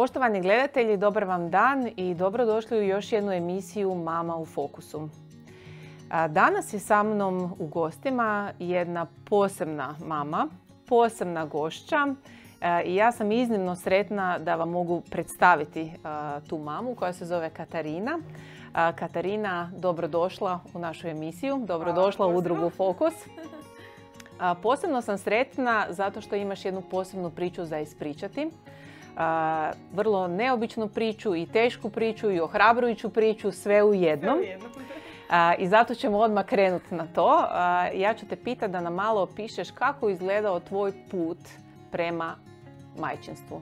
Poštovani gledatelji, dobar vam dan i dobrodošli u još jednu emisiju Mama u fokusu. Danas je sa mnom u gostima jedna posebna mama, posebna gošća i ja sam iznimno sretna da vam mogu predstaviti tu mamu koja se zove Katarina. Katarina, dobrodošla u našu emisiju, dobrodošla u udrugu Fokus. Posebno sam sretna zato što imaš jednu posebnu priču za ispričati vrlo neobičnu priču i tešku priču i ohrabrujuću priču, sve u jednom. I zato ćemo odmah krenuti na to. Ja ću te pitati da nam malo opišeš kako izgledao tvoj put prema majčinstvu.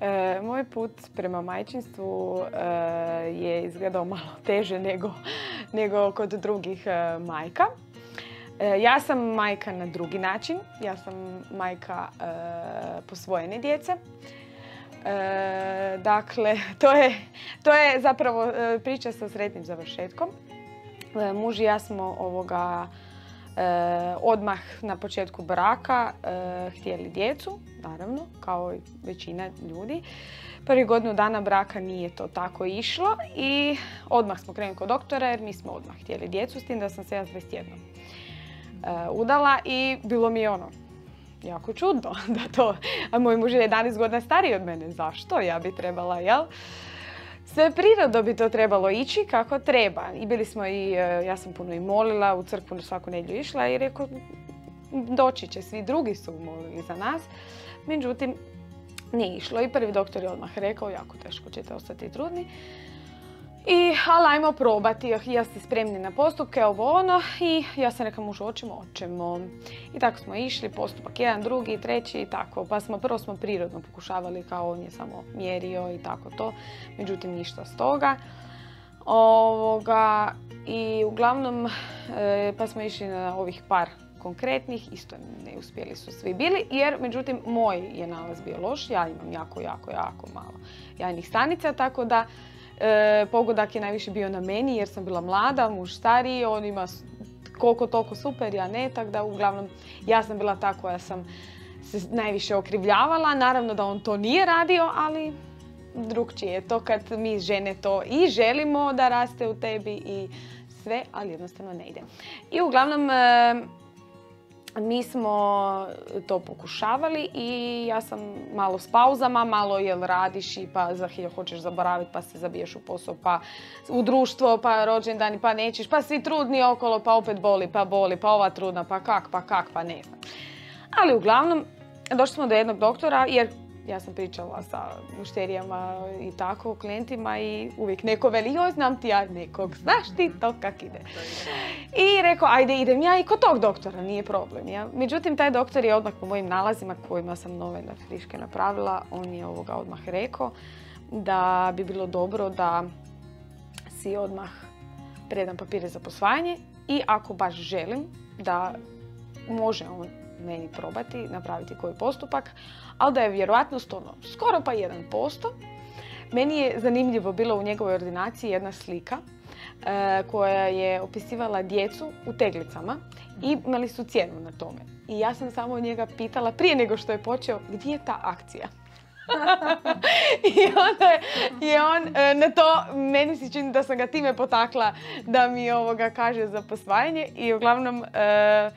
E, moj put prema majčinstvu e, je izgledao malo teže nego, nego kod drugih e, majka. Ja sam majka na drugi način. Ja sam majka posvojene djece. dakle, to je, to je zapravo priča sa sretnim završetkom. muž i ja smo ovoga odmah na početku braka htjeli djecu, naravno, kao i većina ljudi. Prvi godinu dana braka nije to tako išlo i odmah smo krenuli kod doktora jer mi smo odmah htjeli djecu s tim da sam se ja s 21 udala i bilo mi je ono, jako čudno da to, a moj muž je 11 godina stariji od mene, zašto? Ja bi trebala, jel? Sve prirodo bi to trebalo ići kako treba. I bili smo i, e, ja sam puno i molila, u crkvu svaku nedjelju išla i rekao, doći će, svi drugi su molili za nas. Međutim, nije išlo i prvi doktor je odmah rekao, jako teško ćete ostati trudni. I, ali ajmo probati, ja ste spremni na postupke, ovo ono. I ja sam rekao mužu, oćemo, oćemo. I tako smo išli, postupak jedan, drugi, treći i tako. Pa smo, prvo smo prirodno pokušavali kao on je samo mjerio i tako to. Međutim, ništa s toga. Ovoga, I uglavnom, e, pa smo išli na ovih par konkretnih, isto ne uspjeli su svi bili, jer međutim moj je nalaz bio loš, ja imam jako, jako, jako malo jajnih stanica, tako da e, pogodak je najviše bio na meni jer sam bila mlada, muž stariji, on ima koliko toliko super, ja ne, tako da uglavnom ja sam bila ta koja sam se najviše okrivljavala, naravno da on to nije radio, ali drugčije je to kad mi žene to i želimo da raste u tebi i sve, ali jednostavno ne ide. I uglavnom, e, mi smo to pokušavali i ja sam malo s pauzama, malo jel radiš i pa za hoćeš zaboraviti pa se zabiješ u posao, pa u društvo, pa rođendani, pa nećeš, pa svi trudni okolo, pa opet boli, pa boli, pa ova trudna, pa kak, pa kak, pa ne. Ali uglavnom, došli smo do jednog doktora jer ja sam pričala sa mušterijama i tako, klijentima i uvijek neko veli, joj znam ti ja nekog, znaš ti to kak ide. I rekao, ajde idem ja i kod tog doktora, nije problem. Ja. Međutim, taj doktor je odmah po mojim nalazima kojima sam nove na friške napravila, on je ovoga odmah rekao da bi bilo dobro da si odmah predam papire za posvajanje i ako baš želim da može on meni probati, napraviti koji postupak, ali da je vjerojatnost ono skoro pa 1%. Meni je zanimljivo bilo u njegovoj ordinaciji jedna slika e, koja je opisivala djecu u teglicama i imali su cijenu na tome. I ja sam samo njega pitala prije nego što je počeo gdje je ta akcija. I onda je on e, na to, meni se čini da sam ga time potakla da mi ovoga kaže za posvajanje i uglavnom e,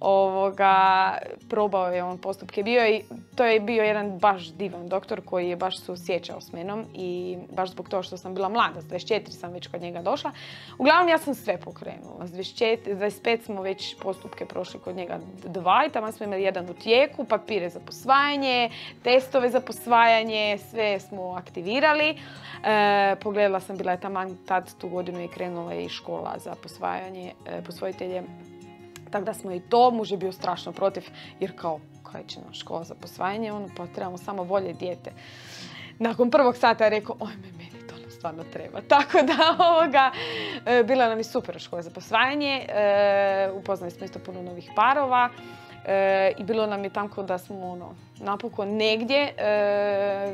ovoga, probao je on postupke. Bio i, to je bio jedan baš divan doktor koji je baš se osjećao s menom i baš zbog toga što sam bila mlada, s 24 sam već kod njega došla. Uglavnom ja sam sve pokrenula. S 25 smo već postupke prošli kod njega dva i tamo smo imali jedan u tijeku, papire za posvajanje, testove za posvajanje, sve smo aktivirali. E, pogledala sam, bila je tamo tad tu godinu i krenula i škola za posvajanje, e, posvojitelje tako da smo i to, muž bio strašno protiv, jer kao, kaj će nam škola za posvajanje, ono, pa trebamo samo volje dijete. Nakon prvog sata je rekao, oj me, meni to nam stvarno treba. Tako da, ovoga, e, bila nam je super škola za posvajanje, e, upoznali smo isto puno novih parova. E, I bilo nam je tako da smo ono, napokon negdje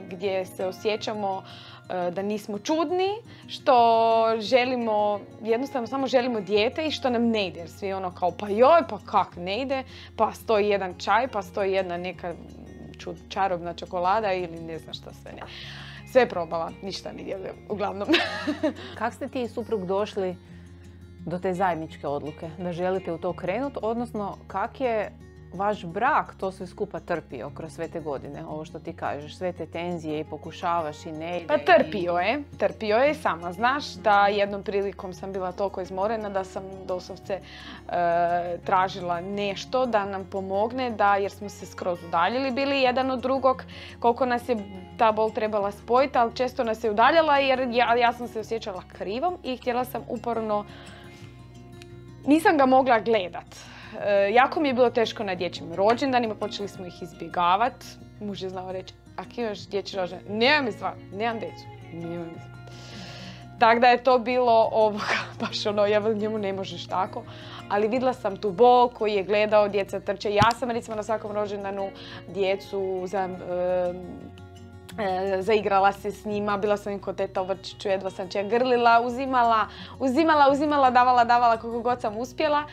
gdje se osjećamo da nismo čudni, što želimo, jednostavno samo želimo dijete i što nam ne ide. Svi ono kao pa joj, pa kak ne ide, pa stoji jedan čaj, pa stoji jedna neka čarobna čokolada ili ne znam šta sve ne. Sve probala, ništa mi djeluje, uglavnom. Kak ste ti i suprug došli do te zajedničke odluke da želite u to krenuti, odnosno kak je vaš brak to sve skupa trpio kroz sve te godine, ovo što ti kažeš, sve te tenzije i pokušavaš i ne ide. Pa trpio je, trpio je sama. Znaš da jednom prilikom sam bila toliko izmorena da sam doslovce e, tražila nešto da nam pomogne, da jer smo se skroz udaljili bili jedan od drugog, koliko nas je ta bol trebala spojiti, ali često nas je udaljala jer ja, ja sam se osjećala krivom i htjela sam uporno nisam ga mogla gledat. E, jako mi je bilo teško na dječjim rođendanima, počeli smo ih izbjegavat. Muž je znao reći, ako imaš dječji rođendan, nemam mi stvar, nemam djecu, nemam mi Tako da je to bilo ovoga, baš ono, ja njemu ne možeš tako. Ali vidjela sam tu bol koji je gledao, djeca trče. Ja sam recimo na svakom rođendanu djecu za, e, zaigrala se s njima, bila sam im kod teta u vrčiću, jedva sam će grlila, uzimala, uzimala, uzimala, davala, davala koliko god sam uspjela.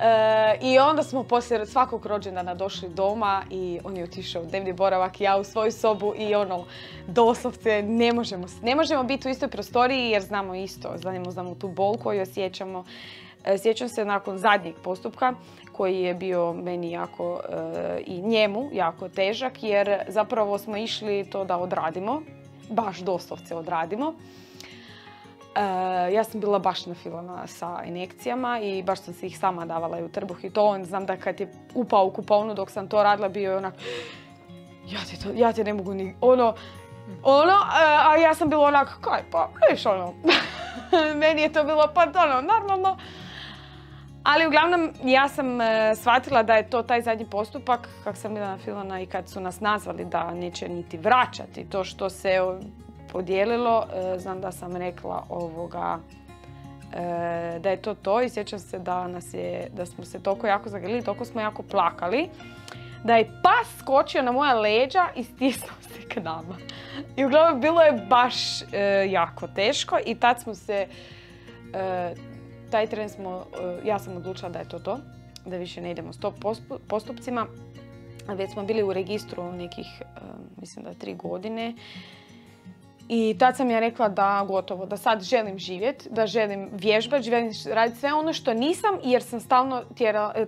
E, I onda smo poslije svakog rođendana došli doma i on je otišao u dnevni boravak, ja u svoju sobu i ono, doslovce ne možemo, ne možemo biti u istoj prostoriji jer znamo isto, znamo, znamo tu bol koju osjećamo. E, sjećam se nakon zadnjeg postupka koji je bio meni jako e, i njemu jako težak jer zapravo smo išli to da odradimo, baš doslovce odradimo. E, ja sam bila baš nafilana sa injekcijama i baš sam se ih sama davala i u trbuh i to. On znam da kad je upao u kupovnu dok sam to radila bio je onak ja ti, to, ja ti ne mogu ni, ono, ono, e, a ja sam bila onak, kaj pa, viš ono, meni je to bilo pa ono, normalno. Ali uglavnom ja sam e, shvatila da je to taj zadnji postupak, kak sam bila nafilana i kad su nas nazvali da neće niti vraćati to što se podijelilo. E, znam da sam rekla ovoga e, da je to to i sjećam se da, nas je, da smo se toliko jako zagrlili, toliko smo jako plakali da je pas skočio na moja leđa i stisnuo se k nama. I uglavnom bilo je baš e, jako teško i tad smo se, taj tren smo, ja sam odlučila da je to to, da više ne idemo s to postupcima. Već smo bili u registru nekih, mislim da tri godine i tad sam ja rekla da gotovo, da sad želim živjeti, da želim vježbati, želim raditi sve ono što nisam jer sam stalno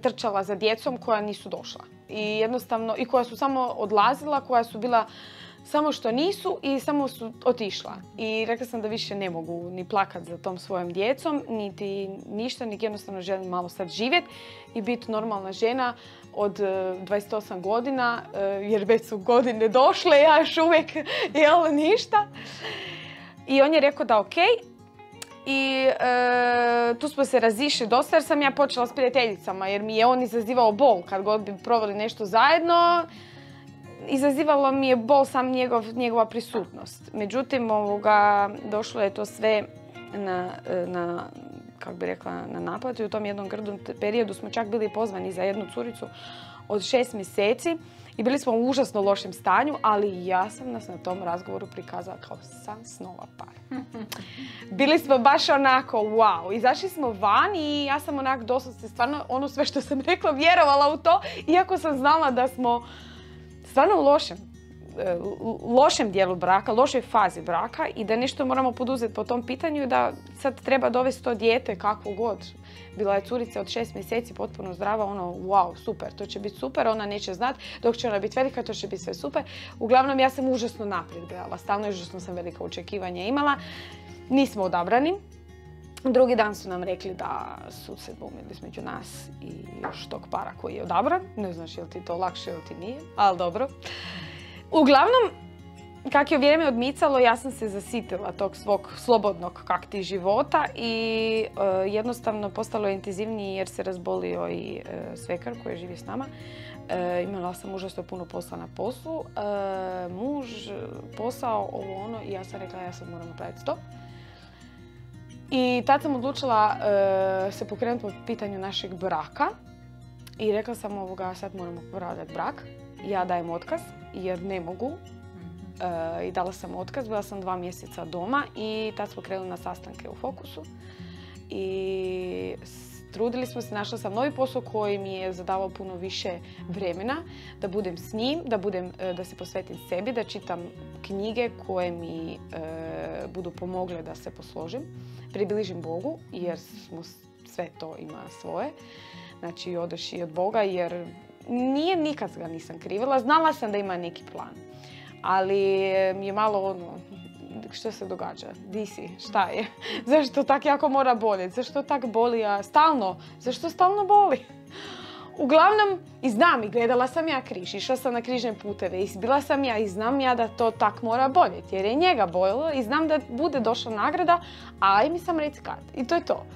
trčala za djecom koja nisu došla. I jednostavno, i koja su samo odlazila, koja su bila samo što nisu i samo su otišla. I rekla sam da više ne mogu ni plakat za tom svojom djecom, niti ništa, niti jednostavno želim malo sad živjeti i biti normalna žena od 28 e, godina, e, jer već su godine došle, ja još uvijek, jel, ništa. I on je rekao da ok. I e, tu smo se razišli dosta jer sam ja počela s prijateljicama jer mi je on izazivao bol kad god bi proveli nešto zajedno. Izazivalo mi je bol sam njegov, njegova prisutnost. Međutim, ovoga, došlo je to sve na, na kako bi rekla, na naplatu. I u tom jednom grdom periodu smo čak bili pozvani za jednu curicu od šest mjeseci i bili smo u užasno lošem stanju, ali ja sam nas na tom razgovoru prikazala kao san snova par. Bili smo baš onako wow. Izašli smo van i ja sam onak doslovce stvarno ono sve što sam rekla vjerovala u to, iako sam znala da smo stvarno lošem E, lošem dijelu braka, lošoj fazi braka i da nešto moramo poduzeti po tom pitanju da sad treba dovesti to dijete kakvo god. Bila je curica od šest mjeseci potpuno zdrava, ono wow, super, to će biti super, ona neće znat, dok će ona biti velika, to će biti sve super. Uglavnom ja sam užasno naprijed gledala, stalno užasno sam velika očekivanja imala. Nismo odabrani, Drugi dan su nam rekli da su se dvomili između nas i još tog para koji je odabran. Ne znaš je li ti to lakše ili ti nije, ali dobro. Uglavnom, kak je vrijeme odmicalo, ja sam se zasitila tog svog slobodnog kakti života i e, jednostavno postalo je intenzivniji jer se razbolio i e, svekar koji živi s nama. E, imala sam užasno puno posla na poslu. muž, posao, ovo ono i ja sam rekla ja sad moram napraviti to. I tad sam odlučila se pokrenuti po pitanju našeg braka i rekla sam ovoga sad moramo poraditi brak. Ja dajem otkaz jer ne mogu. E, I dala sam otkaz, bila sam dva mjeseca doma i tad smo krenuli na sastanke u Fokusu. I trudili smo se, našla sam novi posao koji mi je zadavao puno više vremena, da budem s njim, da, budem, e, da se posvetim sebi, da čitam knjige koje mi e, budu pomogle da se posložim, približim Bogu, jer smo, sve to ima svoje. Znači, odeš i od Boga, jer nije nikad ga nisam krivila. Znala sam da ima neki plan. Ali mi je malo ono, što se događa? Di si? Šta je? Zašto tak jako mora boljeti? Zašto tak boli? A stalno? Zašto stalno boli? Uglavnom, i znam i gledala sam ja križ, išla sam na križne puteve i bila sam ja i znam ja da to tak mora boljeti jer je njega boljelo i znam da bude došla nagrada, a aj mi sam reći kad. I to je to.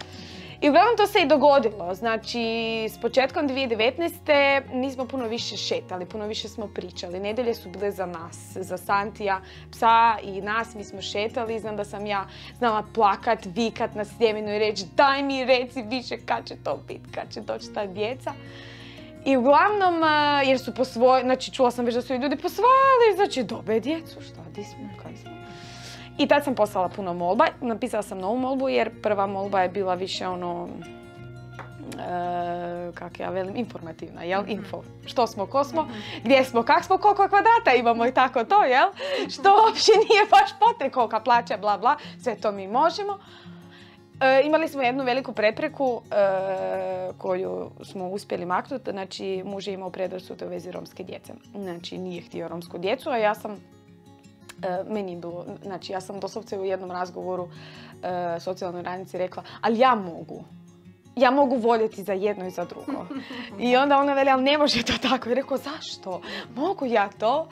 I uglavnom to se i dogodilo. Znači, s početkom 2019. nismo puno više šetali, puno više smo pričali. Nedelje su bile za nas, za Santija, psa i nas. Mi smo šetali. Znam da sam ja znala plakat, vikat na sjeminu i reći daj mi reci više kad će to biti, kad će doći ta djeca. I uglavnom, jer su posvojili, znači čula sam već da su i ljudi posvojili, znači dobe djecu, šta, di smo, kaj smo. I tad sam poslala puno molba, napisala sam novu molbu jer prva molba je bila više ono, e, kak ja velim, informativna, jel? Mhm. Info. Što smo, ko smo, mhm. gdje smo, kak smo, koliko kvadrata imamo i tako to, jel? Što uopće nije baš potrebno, kolika plaća, bla bla, sve to mi možemo. E, imali smo jednu veliku prepreku e, koju smo uspjeli maknuti, znači muž je imao predrasud u vezi romske djece. Znači nije htio romsku djecu, a ja sam meni je bilo, znači ja sam doslovce u jednom razgovoru e, socijalnoj radnici rekla, ali ja mogu. Ja mogu voljeti za jedno i za drugo. I onda ona veli, ali ne može to tako. I rekao, zašto? Mogu ja to?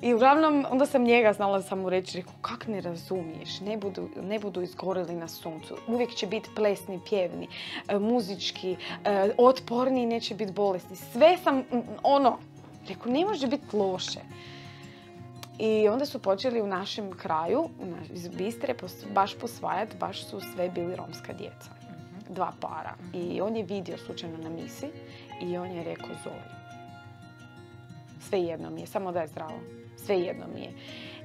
I uglavnom, onda sam njega znala sam mu reći, rekao, kak ne razumiješ? Ne budu, ne budu izgorili na suncu. Uvijek će biti plesni, pjevni, e, muzički, otporni i neće biti bolesni. Sve sam, ono, rekao, ne može biti loše. I onda su počeli u našem kraju, iz Bistre, baš posvajati, baš su sve bili romska djeca. Mhm. Dva para. I on je vidio slučajno na misi i on je rekao zovi. Sve jedno mi je, samo da je zdravo. Sve jedno mi je.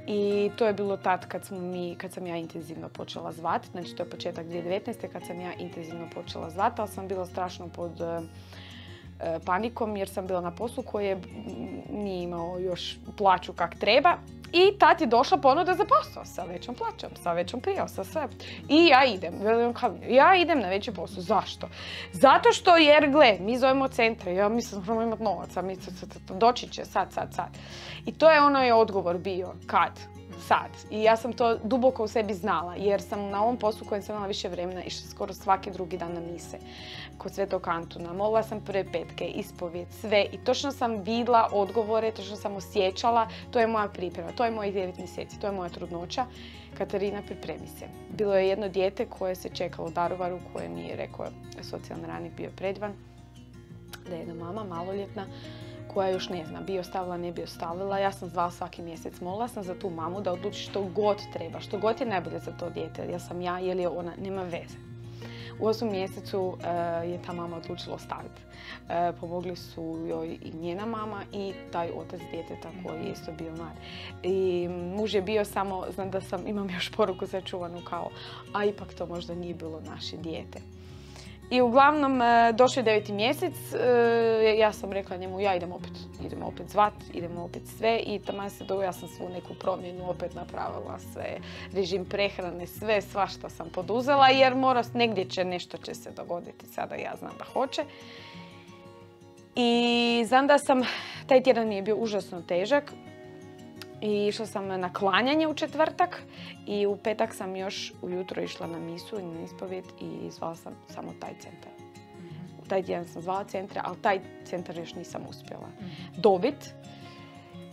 I to je bilo tad kad, smo mi, kad sam ja intenzivno počela zvati, znači to je početak 2019. kad sam ja intenzivno počela zvati, ali sam bila strašno pod E, panikom jer sam bila na poslu koje nije imao još plaću kak treba. I tad je došla ponuda za posao sa većom plaćom, sa većom prijavom, sa sve. I ja idem, ja idem na veći posao. Zašto? Zato što jer, gle, mi zovemo centre, ja mislim moramo imati novaca, mi doći će sad, sad, sad. I to je je odgovor bio, kad? Sad. I ja sam to duboko u sebi znala jer sam na ovom poslu kojem sam imala više vremena išla skoro svaki drugi dan na mise kod Svetog Antuna. Molila sam prve petke, ispovijed, sve i točno sam vidla odgovore, točno sam osjećala, to je moja priprema, to je mojih 9 mjeseci, to je moja trudnoća. Katarina, pripremi se. Bilo je jedno dijete koje se čekalo u Daruvaru, koje mi je rekao socijalni radnik bio predvan, da je jedna mama maloljetna koja još ne zna, bi ostavila, ne bi ostavila. Ja sam zvala svaki mjesec, molila sam za tu mamu da odluči što god treba, što god je najbolje za to dijete, jel sam ja ili je ona, nema veze. U osmom mjesecu eh, je ta mama odlučila ostaviti. Eh, pomogli su joj i njena mama i taj otac djeteta koji je isto bio mlad. I muž je bio samo, znam da sam, imam još poruku sačuvanu kao, a ipak to možda nije bilo naše dijete. I uglavnom, e, došao je deveti mjesec, e, ja sam rekla njemu, ja idem opet, idemo opet zvat, idemo opet sve i tamo se dogo, ja sam svu neku promjenu opet napravila sve, režim prehrane, sve, svašta sam poduzela jer mora, negdje će, nešto će se dogoditi, sada ja znam da hoće. I znam da sam, taj tjedan je bio užasno težak, i išla sam na klanjanje u četvrtak i u petak sam još ujutro išla na misu i na ispovjed i zvala sam samo taj centar. U taj tjedan sam zvala centra, ali taj centar još nisam uspjela mhm. dobit.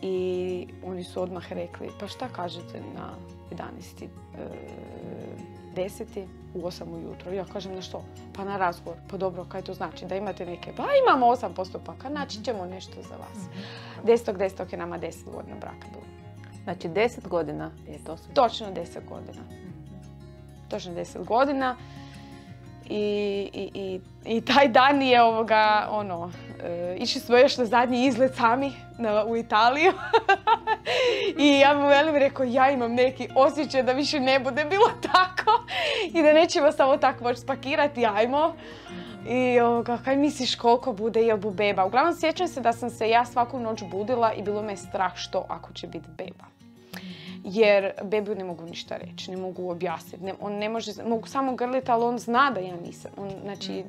I oni su odmah rekli, pa šta kažete na 11. 10. u 8 ujutro. Ja kažem na što? Pa na razgovor. Pa dobro, kaj to znači? Da imate neke, pa imamo 8 postupaka, naći ćemo nešto za vas. 10. Mhm. je nama 10 godina braka bilo. Znači 10 godina je to sve? Točno 10 godina. Točno 10 godina. I, i, i, i taj dan je ovoga, ono, e, išli smo još na zadnji izlet sami na, u Italiju. I ja mu velim rekao, ja imam neki osjećaj da više ne bude bilo tako. I da nećemo samo tako moći spakirati, ajmo. I ovoga, kaj misliš koliko bude, jel bu beba? Uglavnom sjećam se da sam se ja svaku noć budila i bilo me strah što ako će biti beba. Jer bebi ne mogu ništa reći, ne mogu objasniti. on ne može, mogu samo grliti, ali on zna da ja nisam. On, znači,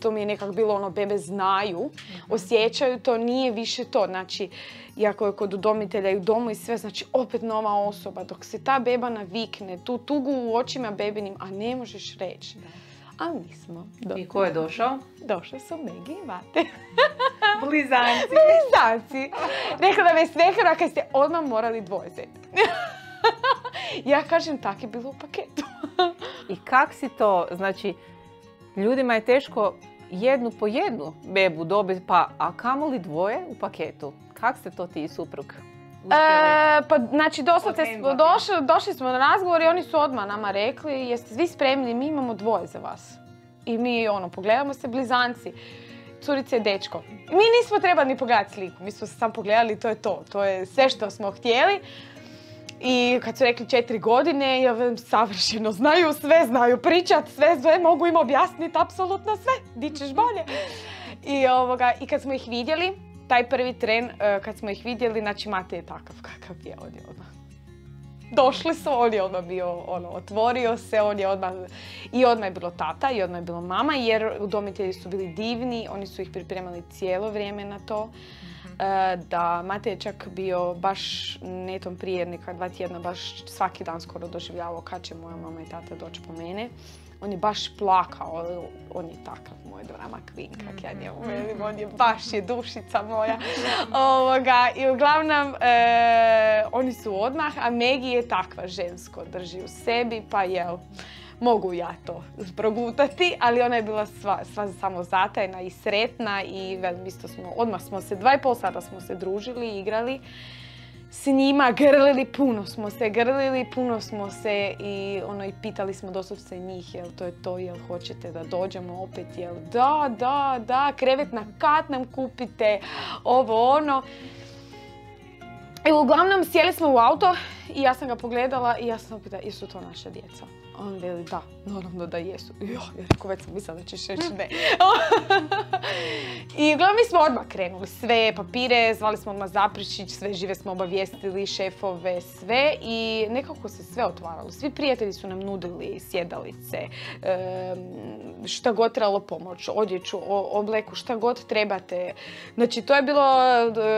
to mi je nekako bilo ono, bebe znaju, osjećaju to, nije više to. Znači, iako je kod udomitelja i u domu i sve, znači opet nova osoba. Dok se ta beba navikne, tu tugu u očima bebinim, a ne možeš reći. A mi smo. I ko je došao? Došli su Megi i Mate. Blizanci. Blizanci. Rekla da me smekala kad ste odmah morali dvoje ja kažem, tak je bilo u paketu. I kak si to, znači, ljudima je teško jednu po jednu bebu dobiti, pa a kamoli dvoje u paketu? Kak ste to ti i suprug? E, pa znači doslovce došli, došli smo na razgovor i oni su odmah nama rekli jeste vi spremni, mi imamo dvoje za vas. I mi ono, pogledamo se blizanci. Curice i dečko. Mi nismo trebali ni pogledati sliku, mi smo se samo pogledali to je to. To je sve što smo htjeli. I kad su rekli četiri godine, ja vem, savršeno znaju sve, znaju pričat, sve, sve mogu im objasniti apsolutno sve, di ćeš bolje. I, ovoga, I kad smo ih vidjeli, taj prvi tren, e, kad smo ih vidjeli, znači Mate je takav kakav je, on je odmah. Došli su, on je odmah bio, ono, otvorio se, on je odmah, i odmah je bilo tata, i odmah je bilo mama, jer udomitelji su bili divni, oni su ih pripremali cijelo vrijeme na to. E, da Mate je čak bio baš netom prije neka dva tjedna, baš svaki dan skoro doživljavao kad će moja mama i tata doći po mene. On je baš plakao, on je takav moj drama queen, kak ja njemu velim, on je baš je dušica moja. Ovoga, I uglavnom, e, oni su odmah, a Megi je takva žensko, drži u sebi, pa jel, mogu ja to progutati, ali ona je bila sva, sva samo zatajna i sretna i velim, isto smo, odmah smo se, dva i pol sata smo se družili, igrali s njima, grlili, puno smo se grlili, puno smo se i ono i pitali smo doslovce njih jel to je to, jel hoćete da dođemo opet, jel da, da, da, krevet na kat nam kupite, ovo ono. I uglavnom sjeli smo u auto i ja sam ga pogledala i ja sam upitala, jesu to naša djeca? On veli da, naravno da jesu. Jo, ja rekao, već sam mislila da ćeš reći ne. I uglavnom mi smo odmah krenuli sve papire, zvali smo odmah Zaprišić, sve žive smo obavijestili, šefove, sve i nekako se sve otvaralo. Svi prijatelji su nam nudili sjedalice, šta god trebalo pomoć, odjeću, obleku, šta god trebate. Znači to je bilo,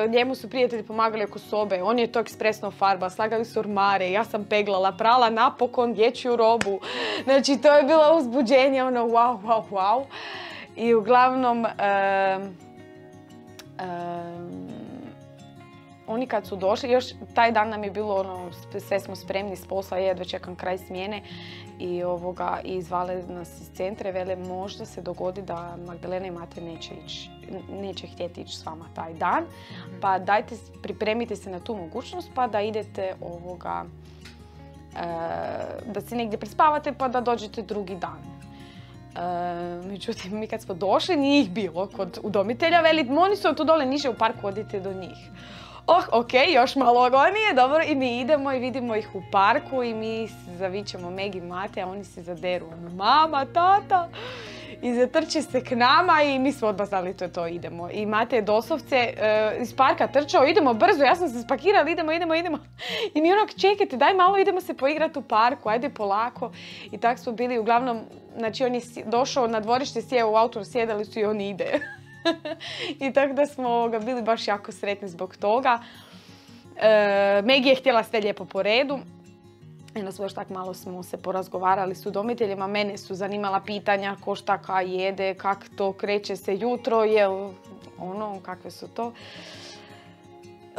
njemu su prijatelji pomagali oko sobe, on je to ekspresno farba, slagali su ormare, ja sam peglala, prala napokon dječju robu. Znači to je bilo uzbuđenje, ono wow, wow, wow. I uglavnom, oni kad su došli, još taj dan nam je bilo ono, sve smo spremni s posla, jedva čekam kraj smjene i ovoga, i zvale nas iz centre, vele možda se dogodi da Magdalena i Mate neće ići, neće htjeti ići s vama taj dan, pa dajte, pripremite se na tu mogućnost pa da idete ovoga, da se negdje prespavate pa da dođete drugi dan. E, međutim, mi kad smo došli, nije ih bilo kod udomitelja, veli, oni su tu dole niže u parku, odite do njih. Oh, ok, još malo agonije, dobro, i mi idemo i vidimo ih u parku i mi zavićemo Megi Mate, a oni se zaderu, ono, mama, tata i zatrči se k nama i mi smo odmah znali to je to, idemo. I Mate je doslovce eh, iz parka trčao, idemo brzo, ja sam se spakirala, idemo, idemo, idemo. I mi onak, čekajte, daj malo idemo se poigrati u parku, ajde polako. I tak smo bili, uglavnom, znači on je došao na dvorište, sjeo u auto, sjedali su i on ide. I tako da smo bili baš jako sretni zbog toga. E, Megi je htjela sve lijepo po redu. I još tak malo smo se porazgovarali s udomiteljima. Mene su zanimala pitanja ko šta ka jede, kak to kreće se jutro, jel ono, kakve su to.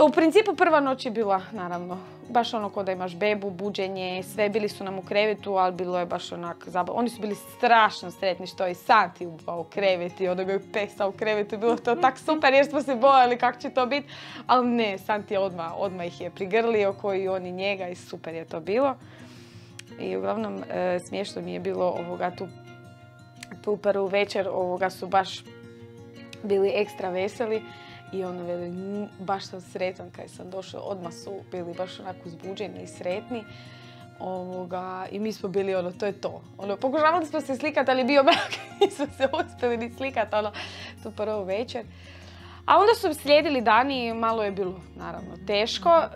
U principu prva noć je bila, naravno, baš ono ko da imaš bebu, buđenje, sve bili su nam u krevetu, ali bilo je baš onak zabavno. Oni su bili strašno sretni što je Santi upao u krevet i onda je pesa u krevetu. Bilo to tak super jer smo se bojali kako će to biti. Ali ne, Santi odmah, odmah ih je prigrlio koji oni njega i super je to bilo. I uglavnom e, smiješno mi je bilo ovoga tu, tu prvu večer ovoga su baš bili ekstra veseli. I ono veli, baš sam sretan kad sam došla, odmah su bili baš onako uzbuđeni i sretni. Ovoga, I mi smo bili ono, to je to. Ono, pokušavali smo se slikati, ali bio mrak, nismo se uspjeli ni slikati, ono, tu prvo večer. A onda su slijedili dani malo je bilo, naravno, teško. E,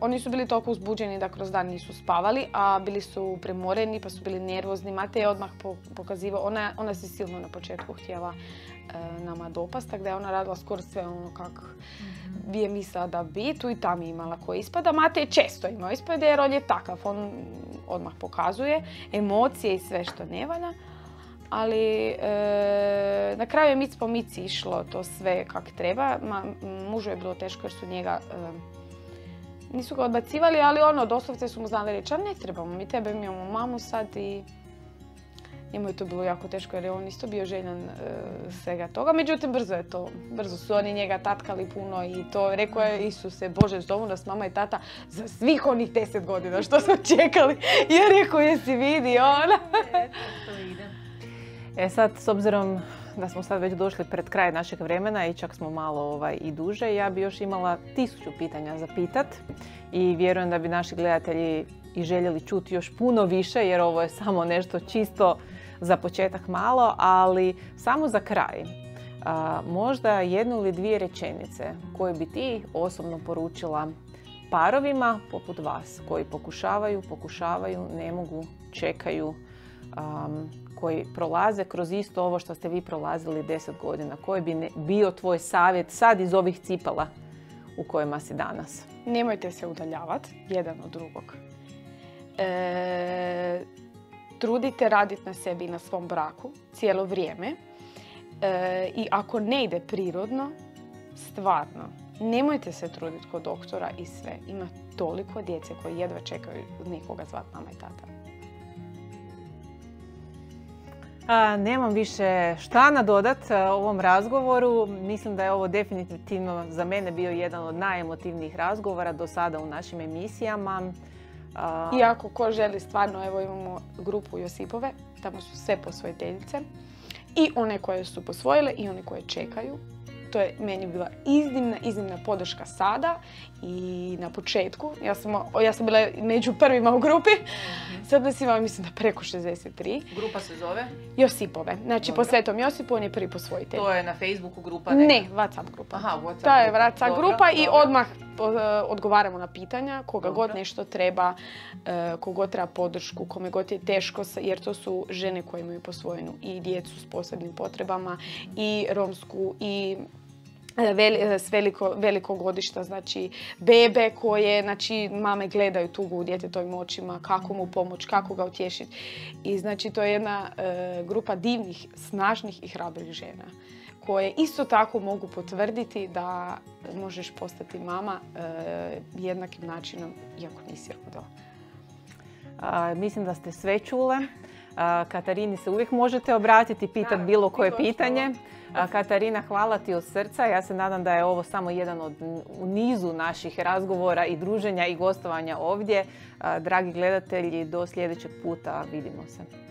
oni su bili toliko uzbuđeni da kroz dan nisu spavali, a bili su premoreni pa su bili nervozni. Mate je odmah pokazivao, ona, ona se silno na početku htjela nama dopast, tako da je ona radila skoro sve ono kako bi je mislila da bi, tu i tam je imala koji ispada. Mate je često imao ispade jer on je takav, on odmah pokazuje emocije i sve što ne valja ali e, na kraju je mic po mici išlo to sve kak treba. Ma, mužu je bilo teško jer su njega, e, nisu ga odbacivali, ali ono, doslovce su mu znali reći, a ne trebamo, mi tebe mi imamo mamu sad i njemu je to bilo jako teško jer je on isto bio željan e, svega toga. Međutim, brzo je to, brzo su oni njega tatkali puno i to rekao je Isuse, Bože, zovu nas mama i tata za svih onih deset godina što smo čekali. Jer rekao, jesi vidio ona. E sad, s obzirom da smo sad već došli pred kraj našeg vremena i čak smo malo ovaj, i duže, ja bi još imala tisuću pitanja za pitat i vjerujem da bi naši gledatelji i željeli čuti još puno više jer ovo je samo nešto čisto za početak malo, ali samo za kraj. možda jednu ili dvije rečenice koje bi ti osobno poručila parovima poput vas koji pokušavaju, pokušavaju, ne mogu, čekaju, koji prolaze kroz isto ovo što ste vi prolazili deset godina? Koji bi bio tvoj savjet sad iz ovih cipala u kojima si danas? Nemojte se udaljavati jedan od drugog. E, trudite raditi na sebi i na svom braku cijelo vrijeme. E, I ako ne ide prirodno, stvarno, nemojte se truditi kod doktora i sve. Ima toliko djece koji jedva čekaju nekoga zvat mama i tata. nemam više šta nadodat ovom razgovoru. Mislim da je ovo definitivno za mene bio jedan od najemotivnijih razgovora do sada u našim emisijama. Iako ko želi stvarno, evo imamo grupu Josipove, tamo su sve posvojiteljice. I one koje su posvojile i one koje čekaju to je meni bila iznimna, iznimna podrška sada i na početku. Ja sam, ja sam bila među prvima u grupi. Mhm. Sad nas ima, mislim da preko 63. Grupa se zove? Josipove. Znači po Svetom Josipu on je prvi posvojitelj. To je na Facebooku grupa? Ne, WhatsApp grupa. Aha, WhatsApp To je WhatsApp grupa i odmah odgovaramo na pitanja, koga god nešto treba, e, koga treba podršku, kome god je teško, jer to su žene koje imaju posvojenu i djecu s posebnim potrebama i romsku i s veliko, godišta, znači bebe koje, znači mame gledaju tugu u djetetovim očima, kako mu pomoć, kako ga utješiti. I znači to je jedna e, grupa divnih, snažnih i hrabrih žena koje isto tako mogu potvrditi da možeš postati mama e, jednakim načinom iako nisi rodila. mislim da ste sve čule. Katarini se uvijek možete obratiti, pitati bilo koje pitanje. Katarina, hvala ti od srca. Ja se nadam da je ovo samo jedan od u nizu naših razgovora i druženja i gostovanja ovdje. Dragi gledatelji, do sljedećeg puta vidimo se.